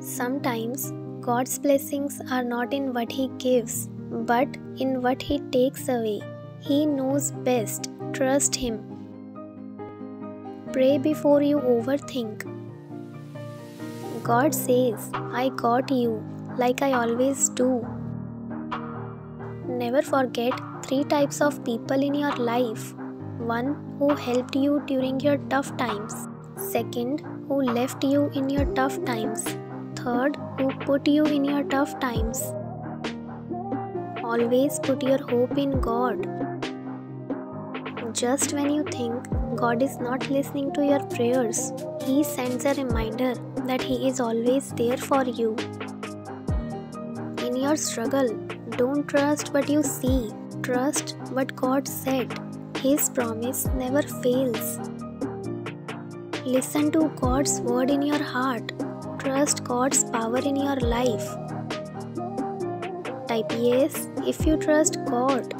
Sometimes God's blessings are not in what He gives, but in what He takes away. He knows best. Trust Him. Pray before you overthink. God says, I got you, like I always do. Never forget three types of people in your life one who helped you during your tough times, second, who left you in your tough times, who oh, put you in your tough times. Always put your hope in God. Just when you think God is not listening to your prayers, He sends a reminder that He is always there for you. In your struggle, don't trust what you see, trust what God said. His promise never fails. Listen to God's word in your heart. Trust God's power in your life. Type yes if you trust God.